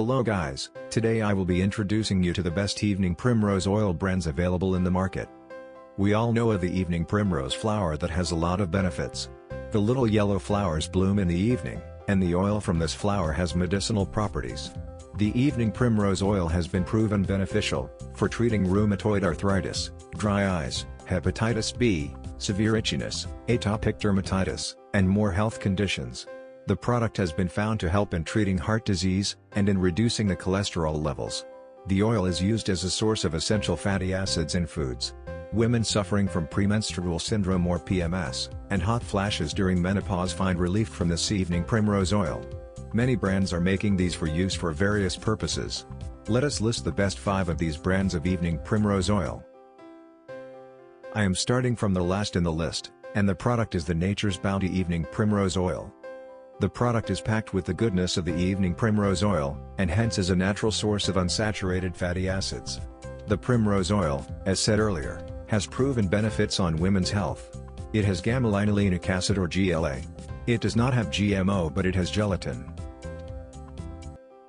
Hello guys, today I will be introducing you to the best evening primrose oil brands available in the market. We all know of the evening primrose flower that has a lot of benefits. The little yellow flowers bloom in the evening, and the oil from this flower has medicinal properties. The evening primrose oil has been proven beneficial for treating rheumatoid arthritis, dry eyes, hepatitis B, severe itchiness, atopic dermatitis, and more health conditions. The product has been found to help in treating heart disease, and in reducing the cholesterol levels. The oil is used as a source of essential fatty acids in foods. Women suffering from premenstrual syndrome or PMS, and hot flashes during menopause find relief from this evening primrose oil. Many brands are making these for use for various purposes. Let us list the best 5 of these brands of evening primrose oil. I am starting from the last in the list, and the product is the Nature's Bounty Evening Primrose Oil. The product is packed with the goodness of the evening primrose oil, and hence is a natural source of unsaturated fatty acids. The primrose oil, as said earlier, has proven benefits on women's health. It has gamma-linolenic acid or GLA. It does not have GMO but it has gelatin.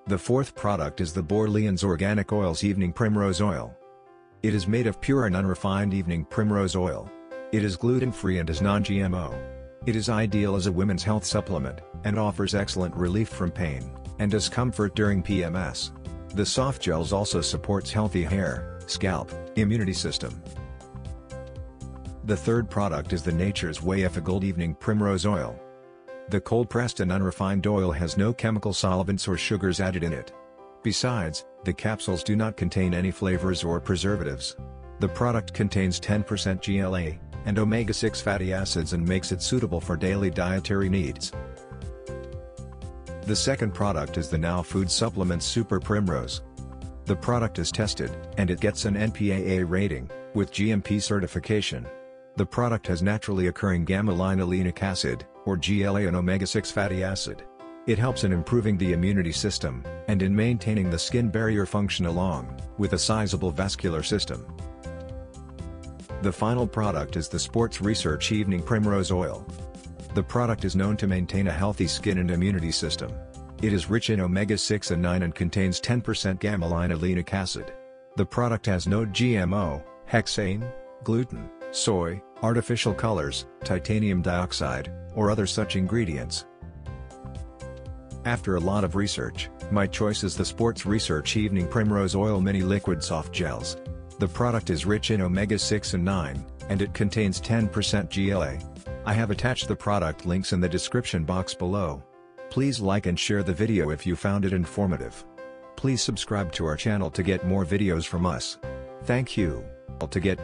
The fourth product is the Borlean's Organic Oils Evening Primrose Oil. It is made of pure and unrefined evening primrose oil. It is gluten-free and is non-GMO. It is ideal as a women's health supplement, and offers excellent relief from pain, and discomfort during PMS. The soft gels also supports healthy hair, scalp, immunity system. The third product is the Nature's Way EfaGold Evening Primrose Oil. The cold-pressed and unrefined oil has no chemical solvents or sugars added in it. Besides, the capsules do not contain any flavors or preservatives. The product contains 10% GLA, and omega-6 fatty acids and makes it suitable for daily dietary needs. The second product is the Now Food Supplements Super Primrose. The product is tested, and it gets an NPAA rating, with GMP certification. The product has naturally occurring gamma-linolenic acid, or GLA and omega-6 fatty acid. It helps in improving the immunity system, and in maintaining the skin barrier function along, with a sizable vascular system. The final product is the Sports Research Evening Primrose Oil. The product is known to maintain a healthy skin and immunity system. It is rich in omega-6 and 9 and contains 10% gamma-linolenic acid. The product has no GMO, hexane, gluten, soy, artificial colors, titanium dioxide, or other such ingredients. After a lot of research, my choice is the Sports Research Evening Primrose Oil Mini Liquid Soft Gels. The product is rich in omega-6 and 9, and it contains 10% GLA. I have attached the product links in the description box below. Please like and share the video if you found it informative. Please subscribe to our channel to get more videos from us. Thank you. To get